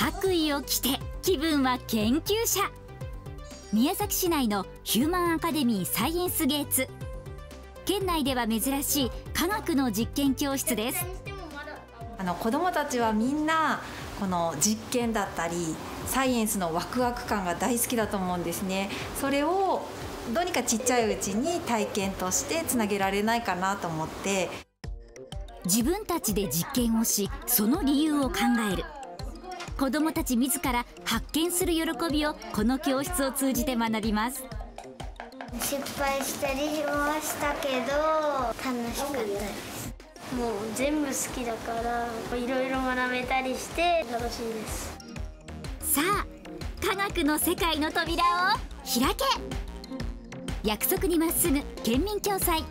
白衣を着て気分は研究者。宮崎市内のヒューマンアカデミーサイエンスゲーツ。県内では珍しい科学の実験教室です。あの子どもたちはみんなこの実験だったりサイエンスのワクワク感が大好きだと思うんですね。それをどうにかちっちゃいうちに体験としてつなげられないかなと思って。自分たちで実験をしその理由を考える子どもたち自ら発見する喜びをこの教室を通じて学びます。失敗したりしましたけど楽しかったです。もう全部好きだからいろいろ学べたりして楽しいです。さあ科学の世界の扉を開け。約束にまっすぐ県民共催